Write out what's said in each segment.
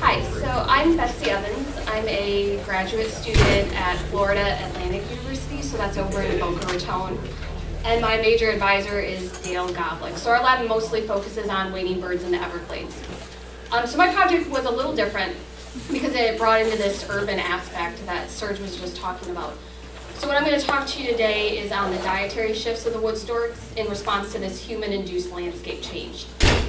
Hi, so I'm Betsy Evans. I'm a graduate student at Florida Atlantic University, so that's over in Boca Raton. And my major advisor is Dale Gawlik. So our lab mostly focuses on wading birds in the Everglades. Um, so my project was a little different because it brought into this urban aspect that Serge was just talking about. So what I'm going to talk to you today is on the dietary shifts of the wood storks in response to this human-induced landscape change.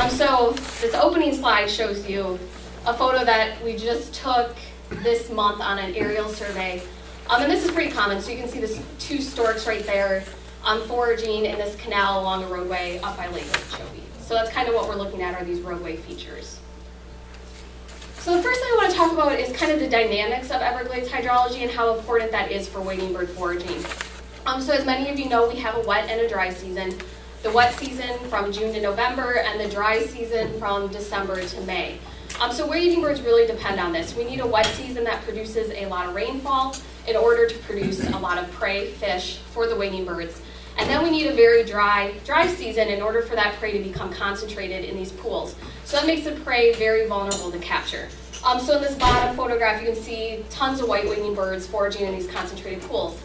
Um, so this opening slide shows you a photo that we just took this month on an aerial survey. Um, and this is pretty common, so you can see this two storks right there um, foraging in this canal along a roadway up by Lake Okeechobee. So that's kind of what we're looking at are these roadway features. So the first thing I want to talk about is kind of the dynamics of Everglades hydrology and how important that is for wading bird foraging. Um, so as many of you know, we have a wet and a dry season. The wet season from June to November and the dry season from December to May. Um, so wading birds really depend on this. We need a wet season that produces a lot of rainfall in order to produce a lot of prey, fish, for the wading birds. And then we need a very dry, dry season in order for that prey to become concentrated in these pools. So that makes the prey very vulnerable to capture. Um, so in this bottom photograph, you can see tons of white winged birds foraging in these concentrated pools.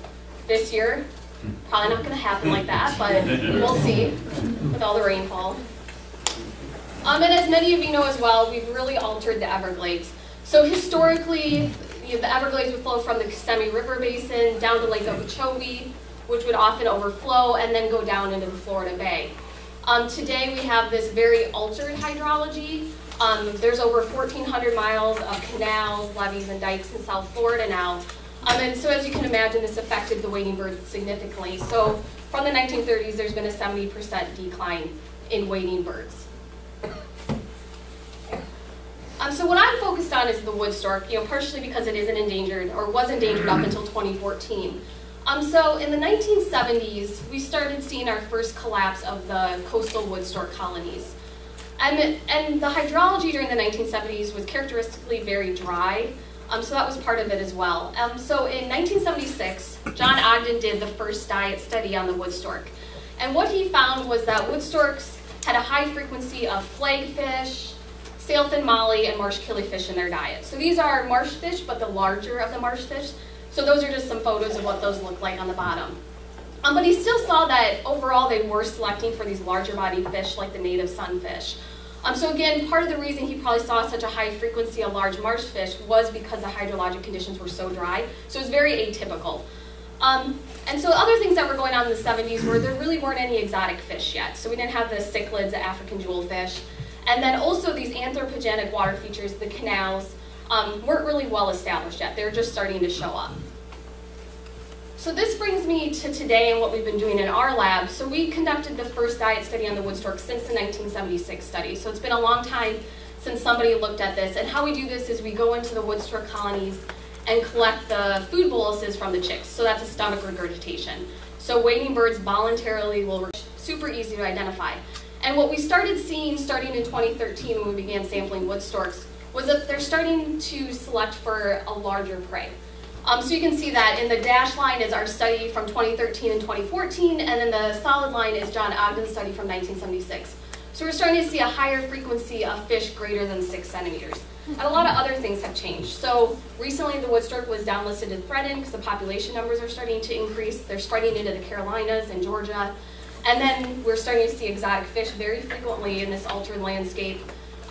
This year, probably not going to happen like that, but we'll see with all the rainfall. Um, and as many of you know as well, we've really altered the Everglades. So historically, the Everglades would flow from the Kissimmee River Basin down to Lake Okeechobee, which would often overflow and then go down into the Florida Bay. Um, today we have this very altered hydrology. Um, there's over 1,400 miles of canals, levees, and dikes in South Florida now. Um, and so as you can imagine, this affected the wading birds significantly. So from the 1930s, there's been a 70% decline in wading birds. Um, so what I'm focused on is the wood stork, you know, partially because it isn't endangered, or was endangered up until 2014. Um, so in the 1970s, we started seeing our first collapse of the coastal wood stork colonies. And, and the hydrology during the 1970s was characteristically very dry, um, so that was part of it as well. Um, so in 1976, John Ogden did the first diet study on the wood stork. And what he found was that wood storks had a high frequency of flagfish, sailfin molly, and marsh killifish in their diet. So these are marsh fish, but the larger of the marsh fish. So those are just some photos of what those look like on the bottom. Um, but he still saw that overall they were selecting for these larger bodied fish like the native sunfish. Um, so again, part of the reason he probably saw such a high frequency of large marsh fish was because the hydrologic conditions were so dry. So it was very atypical. Um, and so other things that were going on in the 70s were there really weren't any exotic fish yet. So we didn't have the cichlids, the African jewelfish. And then also these anthropogenic water features, the canals, um, weren't really well established yet. They were just starting to show up. So this brings me to today and what we've been doing in our lab. So we conducted the first diet study on the wood stork since the 1976 study. So it's been a long time since somebody looked at this. And how we do this is we go into the wood stork colonies and collect the food boluses from the chicks. So that's a stomach regurgitation. So wading birds voluntarily will, super easy to identify. And what we started seeing starting in 2013 when we began sampling wood storks was that they're starting to select for a larger prey. Um, so you can see that in the dashed line is our study from 2013 and 2014, and then the solid line is John Ogden's study from 1976. So we're starting to see a higher frequency of fish greater than six centimeters. And a lot of other things have changed. So recently the wood stork was downlisted as threatened because the population numbers are starting to increase. They're spreading into the Carolinas and Georgia. And then we're starting to see exotic fish very frequently in this altered landscape,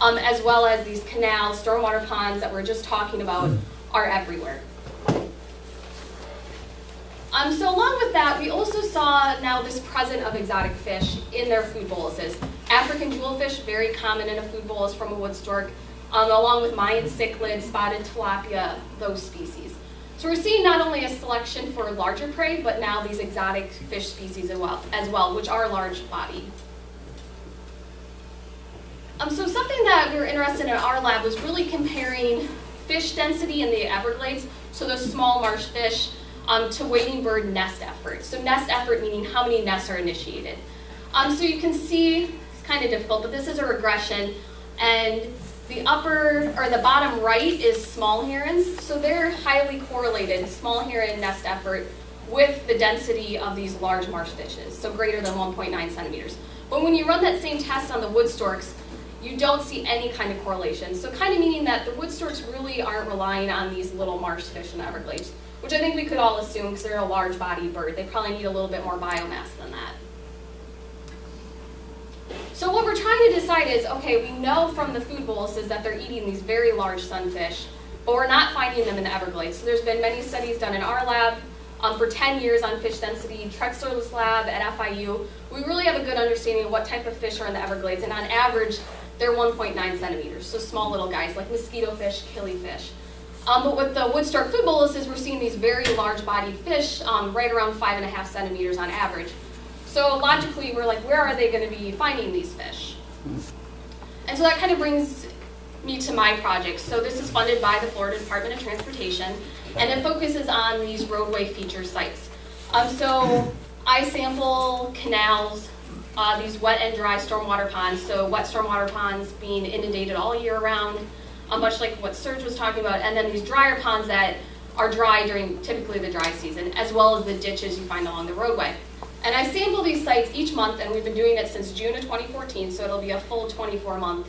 um, as well as these canals, stormwater ponds that we're just talking about are everywhere. Um, so along with that, we also saw now this present of exotic fish in their food boluses. African jewelfish, very common in a food bolus from a wood stork, um, along with Mayan cichlid, spotted tilapia, those species. So we're seeing not only a selection for larger prey, but now these exotic fish species as well, as well which are large bodied. Um, so something that we were interested in our lab was really comparing fish density in the Everglades, so those small marsh fish, um, to wading bird nest effort. So nest effort meaning how many nests are initiated. Um, so you can see, it's kind of difficult, but this is a regression, and The upper, or the bottom right is small herons. So they're highly correlated, small heron nest effort, with the density of these large marsh fishes, so greater than 1.9 centimeters. But when you run that same test on the wood storks, you don't see any kind of correlation. So kind of meaning that the wood storks really aren't relying on these little marsh fish in the Everglades, which I think we could all assume because they're a large bodied bird. They probably need a little bit more biomass than that. So what we're trying to decide is, okay, we know from the food boluses that they're eating these very large sunfish, but we're not finding them in the Everglades. So there's been many studies done in our lab um, for 10 years on fish density, Trexler's lab at FIU. We really have a good understanding of what type of fish are in the Everglades, and on average, they're 1.9 centimeters, so small little guys like mosquito fish, killifish. Um, but with the Woodstork food boluses, we're seeing these very large bodied fish, um, right around five and a half centimeters on average. So logically, we're like, where are they going to be finding these fish? And so that kind of brings me to my project. So this is funded by the Florida Department of Transportation, and it focuses on these roadway feature sites. Um, so I sample canals, uh, these wet and dry stormwater ponds. So wet stormwater ponds being inundated all year round, much like what Serge was talking about, and then these drier ponds that are dry during typically the dry season, as well as the ditches you find along the roadway. And I sample these sites each month, and we've been doing it since June of 2014, so it'll be a full 24 month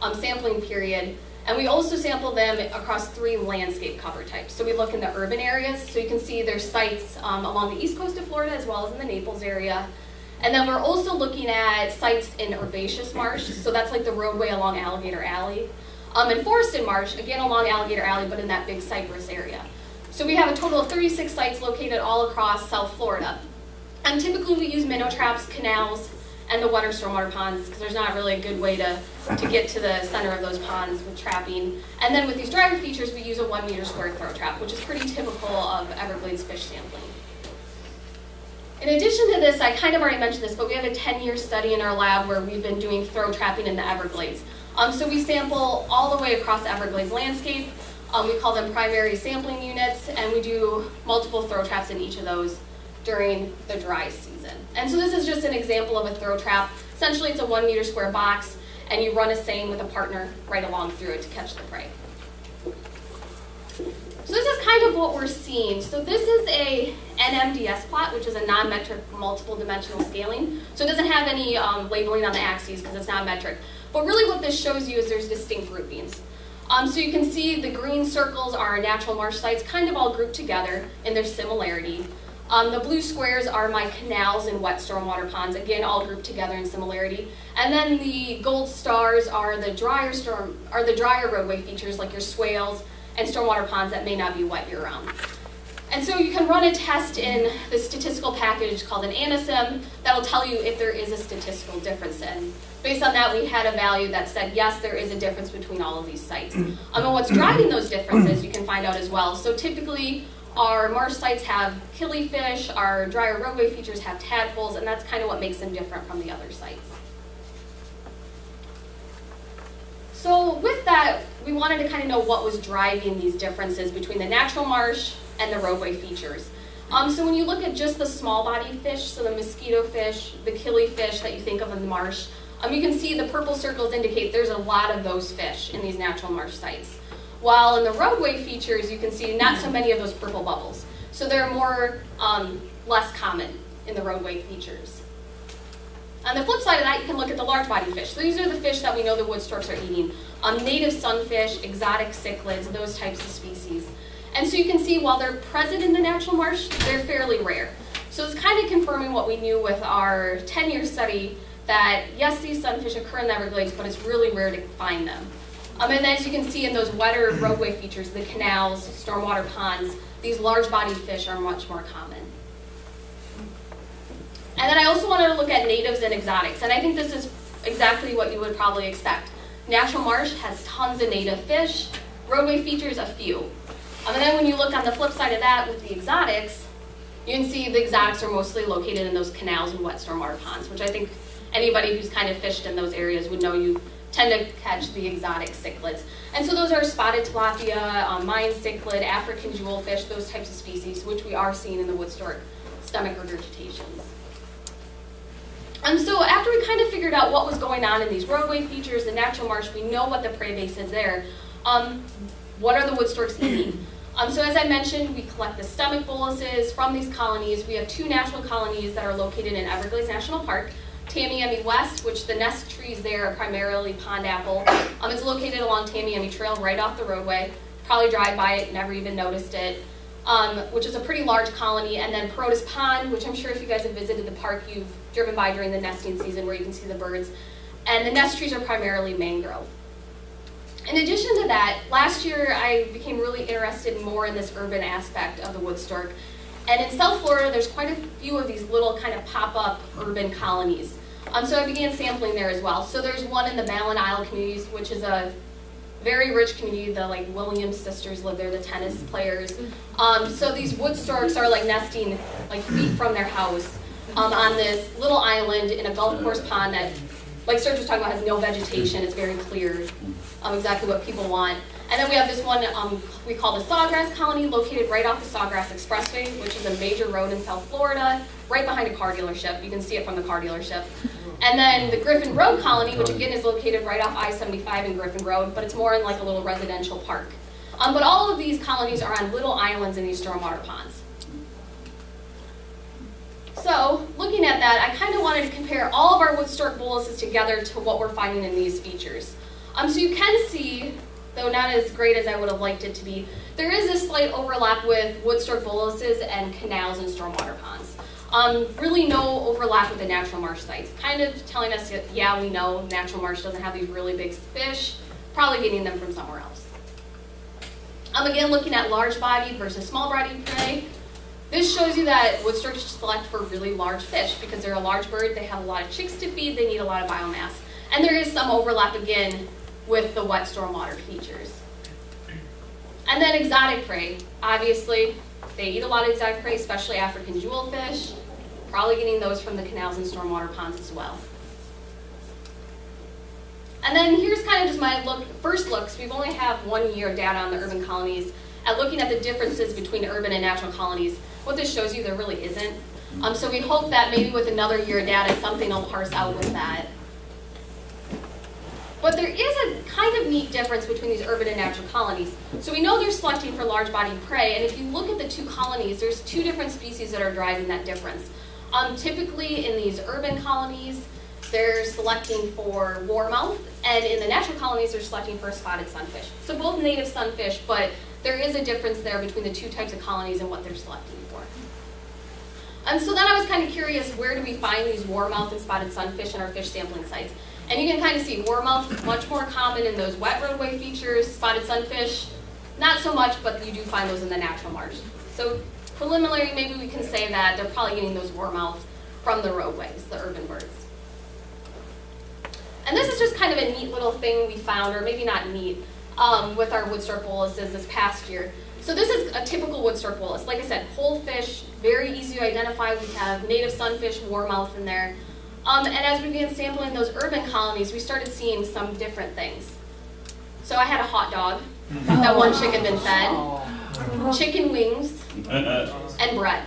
um, sampling period. And we also sample them across three landscape cover types. So we look in the urban areas, so you can see there's sites um, along the east coast of Florida as well as in the Naples area. And then we're also looking at sites in herbaceous marsh, so that's like the roadway along Alligator Alley. Um, and forested marsh, again along Alligator Alley, but in that big cypress area. So we have a total of 36 sites located all across South Florida. And typically we use minnow traps, canals, and the wetter stormwater ponds because there's not really a good way to, to get to the center of those ponds with trapping. And then with these drier features, we use a one meter square throw trap, which is pretty typical of Everglades fish sampling. In addition to this, I kind of already mentioned this, but we have a 10-year study in our lab where we've been doing throw trapping in the Everglades. Um, so we sample all the way across the Everglades landscape. Um, we call them primary sampling units, and we do multiple throw traps in each of those during the dry season. And so this is just an example of a throw trap. Essentially, it's a one meter square box, and you run a seine with a partner right along through it to catch the prey. So this is kind of what we're seeing. So this is a NMDS plot, which is a non-metric multiple dimensional scaling. So it doesn't have any um, labeling on the axes because it's not metric. But really what this shows you is there's distinct groupings. Um, so you can see the green circles are natural marsh sites, kind of all grouped together in their similarity. Um, the blue squares are my canals and wet stormwater ponds, again all grouped together in similarity. And then the gold stars are the drier storm, are the drier roadway features like your swales and stormwater ponds that may not be wet year round. And so you can run a test in the statistical package called an ANOSIM that'll tell you if there is a statistical difference. And based on that, we had a value that said, yes, there is a difference between all of these sites. Um, and what's driving those differences, you can find out as well. So typically, our marsh sites have killifish, our drier roadway features have tadpoles, and that's kind of what makes them different from the other sites. So with that, we wanted to kind of know what was driving these differences between the natural marsh and the roadway features. Um, so when you look at just the small-bodied fish, so the mosquito fish, the killifish that you think of in the marsh, um, you can see the purple circles indicate there's a lot of those fish in these natural marsh sites. While in the roadway features, you can see not so many of those purple bubbles. So they're more, um, less common in the roadway features. On the flip side of that, you can look at the large body fish. So these are the fish that we know the wood storks are eating. Um, native sunfish, exotic cichlids, those types of species. And so you can see while they're present in the natural marsh, they're fairly rare. So it's kind of confirming what we knew with our 10-year study that yes, these sunfish occur in the Everglades, but it's really rare to find them. Um, and as you can see in those wetter roadway features, the canals, stormwater ponds, these large bodied fish are much more common. And then I also wanted to look at natives and exotics, and I think this is exactly what you would probably expect. Natural marsh has tons of native fish, roadway features a few. Um, and then when you look on the flip side of that with the exotics, you can see the exotics are mostly located in those canals and wet stormwater ponds, which I think anybody who's kind of fished in those areas would know you tend to catch the exotic cichlids. And so those are spotted tilapia, um, cichlid, African jewelfish, those types of species, which we are seeing in the wood stork stomach regurgitations. And so after we kind of figured out what was going on in these roadway features, the natural marsh, we know what the prey base is there. Um, what are the wood storks eating? Um, so as I mentioned, we collect the stomach boluses from these colonies. We have two national colonies that are located in Everglades National Park. Tamiami West, which the nest trees there are primarily pond apple. Um, it's located along Tamiami Trail right off the roadway. Probably drive by it, never even noticed it. Um, which is a pretty large colony, and then Paurotis Pond, which I'm sure if you guys have visited the park, you've driven by during the nesting season where you can see the birds. And the nest trees are primarily mangrove. In addition to that, last year I became really interested more in this urban aspect of the wood stork. And in South Florida, there's quite a few of these little kind of pop-up urban colonies. Um, so I began sampling there as well. So there's one in the BallenIsles communities, which is a very rich community. The like Williams sisters live there, the tennis players. Um, so these wood storks are like nesting like feet from their house um, on this little island in a golf course pond that, like Serge was talking about, has no vegetation. It's very clear um, exactly what people want. And then we have this one um, we call the Sawgrass Colony, located right off the Sawgrass Expressway, which is a major road in South Florida, right behind a car dealership. You can see it from the car dealership. And then the Griffin Road Colony, which again is located right off I-75 in Griffin Road, but it's more in like a little residential park. Um, but all of these colonies are on little islands in these stormwater ponds. So, looking at that, I kind of wanted to compare all of our wood stork boluses together to what we're finding in these features. Um, so you can see, though not as great as I would have liked it to be, there is a slight overlap with wood stork boluses and canals and stormwater ponds. Um, really no overlap with the natural marsh sites. Kind of telling us, that, yeah, we know natural marsh doesn't have these really big fish, probably getting them from somewhere else. Um, again, looking at large-bodied versus small-bodied prey, this shows you that wood storks select for really large fish because they're a large bird, they have a lot of chicks to feed, they need a lot of biomass. And there is some overlap again with the wet stormwater features. And then exotic prey. Obviously, they eat a lot of exotic prey, especially African jewelfish. Probably getting those from the canals and stormwater ponds as well. And then here's kind of just my look, first looks. We've only have one year of data on the urban colonies at looking at the differences between urban and natural colonies. What this shows you, there really isn't. Um, so we hope that maybe with another year of data, something will parse out with that. But there is a kind of neat difference between these urban and natural colonies. So we know they're selecting for large-bodied prey, and if you look at the two colonies, there's two different species that are driving that difference. Um, typically in these urban colonies, they're selecting for warmouth, and in the natural colonies, they're selecting for spotted sunfish. So both native sunfish, but there is a difference there between the two types of colonies and what they're selecting for. And so then I was kind of curious, where do we find these warmouth and spotted sunfish in our fish sampling sites? And you can kind of see warmouth much more common in those wet roadway features, spotted sunfish, not so much, but you do find those in the natural marsh. So preliminary, maybe we can say that they're probably getting those warmouth from the roadways, the urban birds. And this is just kind of a neat little thing we found, or maybe not neat, um, with our wood stork boluses this past year. So this is a typical wood stork bolus. Like I said, whole fish, very easy to identify. We have native sunfish, warmouth in there. Um, and as we began sampling those urban colonies, we started seeing some different things. So I had a hot dog that one chicken been fed, chicken wings, and bread.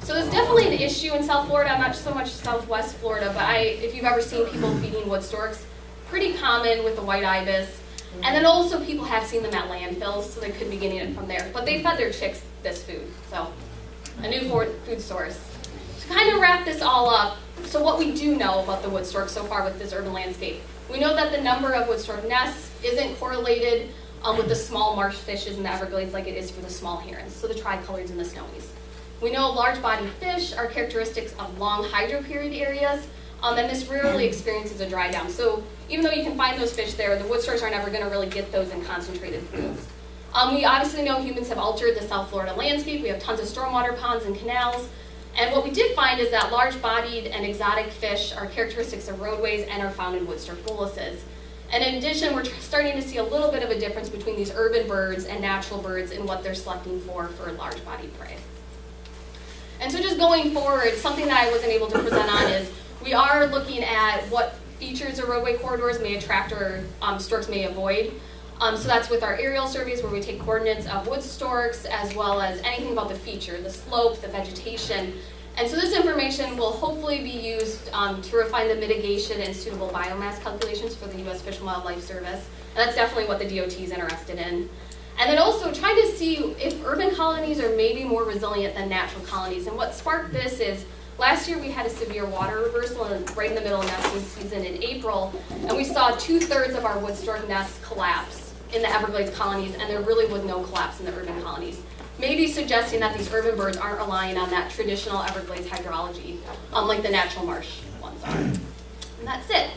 So there's definitely an issue in South Florida, not so much Southwest Florida, but I, if you've ever seen people feeding wood storks, pretty common with the white ibis. And then also people have seen them at landfills, so they could be getting it from there. But they fed their chicks this food, so a new food source. To kind of wrap this all up, so what we do know about the wood stork so far with this urban landscape, we know that the number of wood stork nests isn't correlated um, with the small marsh fishes in the Everglades like it is for the small herons, so the tricolors and the snowies. We know large-bodied fish are characteristics of long hydro period areas, um, and this rarely experiences a dry down. So even though you can find those fish there, the wood storks are never going to really get those in concentrated pools. Um, we obviously know humans have altered the South Florida landscape. We have tons of stormwater ponds and canals. And what we did find is that large-bodied and exotic fish are characteristics of roadways and are found in wood stork boluses. And in addition, we're starting to see a little bit of a difference between these urban birds and natural birds in what they're selecting for for large-bodied prey. And so just going forward, something that I wasn't able to present on is we are looking at what features of roadway corridors may attract or um, storks may avoid. Um, so that's with our aerial surveys where we take coordinates of wood storks as well as anything about the feature, the slope, the vegetation. And so this information will hopefully be used um, to refine the mitigation and suitable biomass calculations for the U.S. Fish and Wildlife Service. And that's definitely what the DOT is interested in. And then also trying to see if urban colonies are maybe more resilient than natural colonies. And what sparked this is last year we had a severe water reversal right in the middle of nesting season in April, and we saw two-thirds of our wood stork nests collapse in the Everglades colonies, and there really was no collapse in the urban colonies. Maybe suggesting that these urban birds aren't relying on that traditional Everglades hydrology, unlike the natural marsh ones are. And that's it.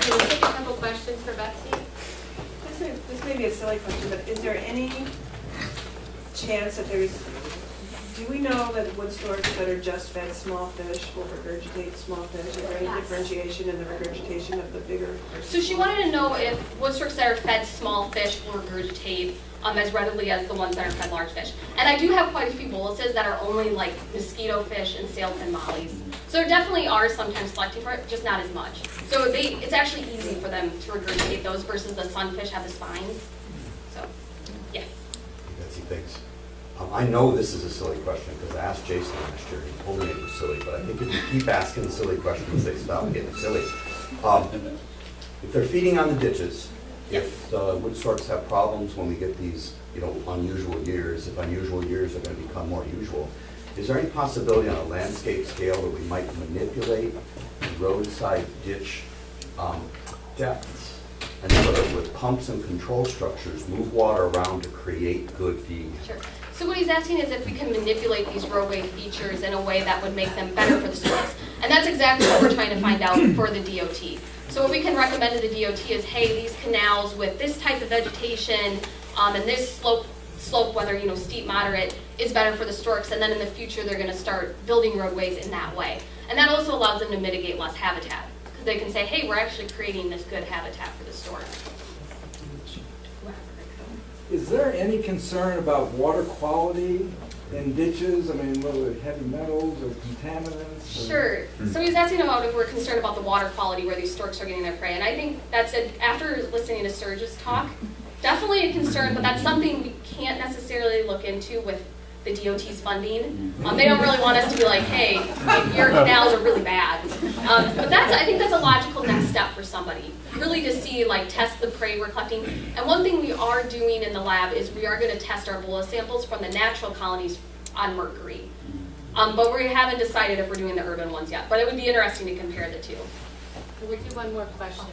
Can we take a couple questions for Betsy? This may, this may be a silly question, but is there any chance that there's, do we know that wood storks that are just fed small fish will regurgitate small fish? Is there any Yes. differentiation in the regurgitation of the bigger? versus So she smaller? wanted to know if wood storks that are fed small fish will regurgitate um, as readily as the ones that are fed large fish. And I do have quite a few boluses that are only like mosquito fish and sailfin mollies. So there definitely are sometimes selecting for it, just not as much. So they, it's actually easy for them to regurgitate those versus the sunfish have the spines. So, yes. Betsy, thanks. Um, I know this is a silly question, because I asked Jason last year, he told me it was silly, but I think if you keep asking the silly questions, they stop getting silly. Um, If they're feeding on the ditches, if the wood storks have problems when we get these, you know, unusual years, if unusual years are gonna become more usual, is there any possibility on a landscape scale that we might manipulate roadside ditch um, depths? And sort with pumps and control structures, move water around to create good feed? Sure. So what he's asking is if we can manipulate these roadway features in a way that would make them better for the storks. And that's exactly what we're trying to find out for the DOT. So what we can recommend to the DOT is, hey, these canals with this type of vegetation um, and this slope, slope, whether you know steep, moderate, is better for the storks. And then in the future, they're going to start building roadways in that way. And that also allows them to mitigate less habitat they can say, hey, we're actually creating this good habitat for the stork. Is there any concern about water quality in ditches? I mean, whether heavy metals or contaminants? or- Sure. Hmm. So he's asking about if we're concerned about the water quality where these storks are getting their prey. And I think that's it, after listening to Serge's talk, definitely a concern, but that's something we can't necessarily look into with the DOT's funding. Um, they don't really want us to be like, hey, your canals are really bad. Um, but that's, I think that's a logical next step for somebody, really to see, like, test the prey we're collecting. And one thing we are doing in the lab is we are going to test our bolus samples from the natural colonies on mercury. Um, but we haven't decided if we're doing the urban ones yet. But it would be interesting to compare the two. Can we do one more question?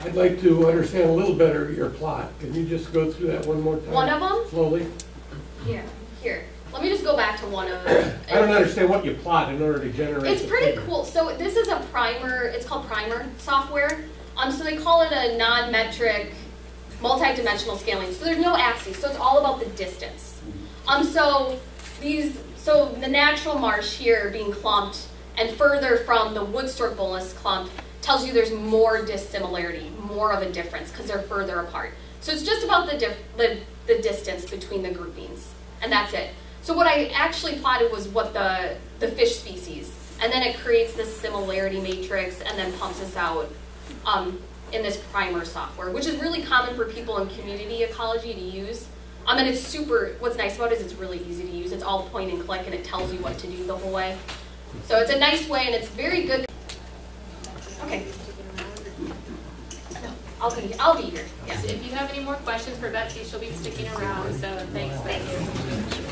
I'd like to understand a little better your plot. Can you just go through that one more time? One of them? Slowly? Here. Here. Let me just go back to one of them. I don't understand what you plot in order to generate. It's pretty figure. cool. So this is a primer. It's called primer software. Um, so they call it a non-metric, multi-dimensional scaling. So there's no axes. So it's all about the distance. Um, so these, so the natural marsh here being clumped and further from the wood stork bolus clump tells you there's more dissimilarity, more of a difference because they're further apart. So it's just about the, the the distance between the groupings, and that's it. So what I actually plotted was what the the fish species, and then it creates this similarity matrix, and then pumps us out um, in this primer software, which is really common for people in community ecology to use. Um, and it's super. What's nice about it is it's really easy to use. It's all point and click, and it tells you what to do the whole way. So it's a nice way, and it's very good. Okay. I'll be I'll be here. Yeah. If you have any more questions for Betsy, she'll be sticking around, so thanks, Betsy.